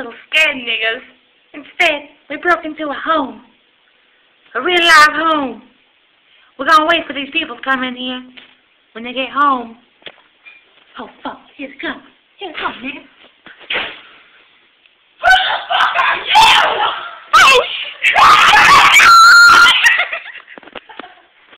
little scared niggas. Instead, we broke into a home. A real live home. We're gonna wait for these people to come in here. When they get home. Oh, fuck. Here they come. Here they come, nigga.